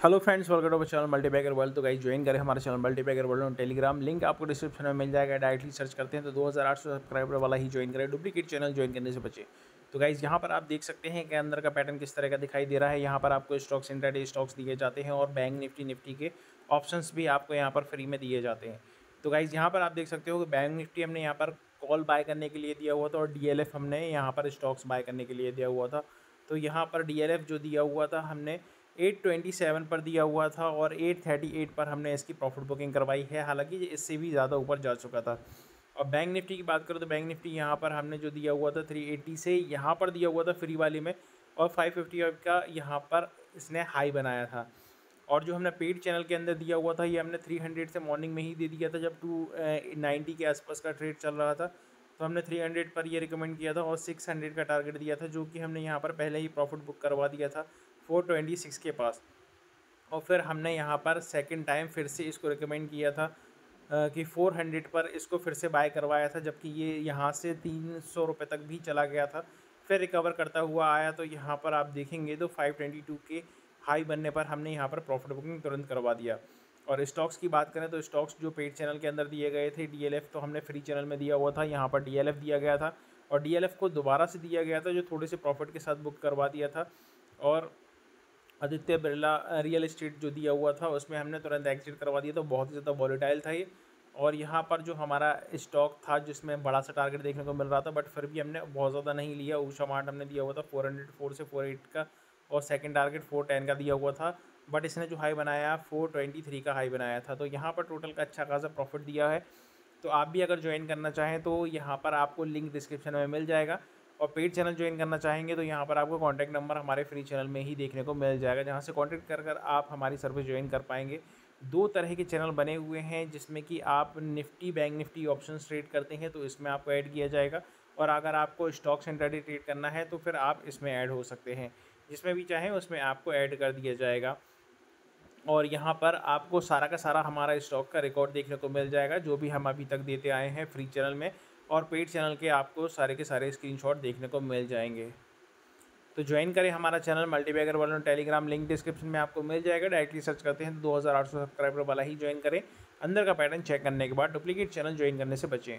Hello friends welcome to channel Multibagger World तो guys join करें हमारे channel Multibagger World on Telegram link आपको description में मिल जाएगा। डायरेक्टली सर्च करते हैं तो 2800 सब्सक्राइबर वाला ही ज्वाइन करें। डुप्लीकेट चैनल ज्वाइन करने से बचे। तो गाइज़ यहाँ पर आप देख सकते हैं कि अंदर का पैटर्न किस तरह का दिखाई दे रहा है। यहाँ पर आपको स्टॉक्स इंटरडे स्टॉक्स दिए जाते हैं और बैंक निफ्टी निफ्टी के ऑप्शन भी आपको यहाँ पर फ्री में दिए जाते हैं। तो गाइज़ यहाँ पर आप देख सकते हो कि बैंक निफ्टी हमने यहाँ पर कॉल बाय करने के लिए दिया हुआ था और डीएलएफ हमने यहाँ पर स्टॉक्स बाय करने के लिए दिया हुआ था। तो यहाँ पर डीएलएफ जो दिया हुआ था, हमने 827 पर दिया हुआ था और 838 पर हमने इसकी प्रॉफिट बुकिंग करवाई है। हालाँकि ये इससे भी ज़्यादा ऊपर जा चुका था। और बैंक निफ्टी की बात करें तो बैंक निफ्टी यहाँ पर हमने जो दिया हुआ था 380 से यहाँ पर दिया हुआ था फ्री वाली में और 555 का यहाँ पर इसने हाई बनाया था। और जो हमने पेड चैनल के अंदर दिया हुआ था ये हमने 300 से मॉर्निंग में ही दे दिया था जब टू नाइन्टी के आसपास का ट्रेड चल रहा था। तो हमने 300 पर ये रिकमेंड किया था और 600 का टारगेट दिया था जो कि हमने यहाँ पर पहले ही प्रॉफिट बुक करवा दिया था। फोर ट्वेंटी सिक्स के पास। और फिर हमने यहाँ पर सेकंड टाइम फिर से इसको रिकमेंड किया था कि फ़ोर हंड्रेड पर इसको फिर से बाय करवाया था, जबकि ये यहाँ से तीन सौ रुपये तक भी चला गया था। फिर रिकवर करता हुआ आया तो यहाँ पर आप देखेंगे तो फाइव ट्वेंटी टू के हाई बनने पर हमने यहाँ पर प्रॉफिट बुकिंग तुरंत करवा दिया। और स्टॉक्स की बात करें तो स्टॉक्स जो पेड चैनल के अंदर दिए गए थे डीएलएफ तो हमने फ्री चैनल में दिया हुआ था, यहाँ पर डीएलएफ दिया गया था। और डीएलएफ को दोबारा से दिया गया था, जो थोड़े से प्रॉफिट के साथ बुक करवा दिया था। और आदित्य बिरला रियल इस्टेट जो दिया हुआ था, उसमें हमने तुरंत एग्जिट करवा दिया तो बहुत ही ज़्यादा वॉलीटाइल था ये। और यहाँ पर जो हमारा स्टॉक था, जिसमें बड़ा सा टारगेट देखने को मिल रहा था बट फिर भी हमने बहुत ज़्यादा नहीं लिया। ऊषा मार्ट हमने दिया हुआ था फोर हंड्रेड फोर से फोर एट का, और सेकंड टारगेट फोर टेन का दिया हुआ था। बट इसने जो हाई बनाया फोर ट्वेंटी थ्री का हाई बनाया था। तो यहाँ पर टोटल का अच्छा खासा प्रॉफिट दिया है। तो आप भी अगर ज्वाइन करना चाहें तो यहाँ पर आपको लिंक डिस्क्रिप्शन में मिल जाएगा। और पेड चैनल ज्वाइन करना चाहेंगे तो यहाँ पर आपको कॉन्टैक्ट नंबर हमारे फ्री चैनल में ही देखने को मिल जाएगा, जहाँ से कॉन्टैक्ट कर कर आप हमारी सर्विस ज्वाइन कर पाएँगे। दो तरह के चैनल बने हुए हैं, जिसमें कि आप Nifty bank Nifty option trade करते हैं तो इसमें आपको ऐड किया जाएगा। और अगर आपको स्टॉक्स इंटरडे ट्रेड करना है तो फिर आप इसमें ऐड हो सकते हैं। जिसमें भी चाहें, उसमें आपको ऐड कर दिया जाएगा। और यहाँ पर आपको सारा का सारा हमारा स्टॉक का रिकॉर्ड देखने को मिल जाएगा, जो भी हम अभी तक देते आए हैं फ्री चैनल में। और पेड चैनल के आपको सारे के सारे स्क्रीनशॉट देखने को मिल जाएँगे। तो ज्वाइन करें हमारा चैनल मल्टीबैगर वालों टेलीग्राम लिंक डिस्क्रिप्शन में आपको मिल जाएगा। डायरेक्टली सर्च करते हैं तो दो हज़ार आठ सौ सब्सक्राइबर वाला ही ज्वाइन करें। अंदर का पैटर्न चेक करने के बाद डुप्लीकेट चैनल ज्वाइन करने से बचें।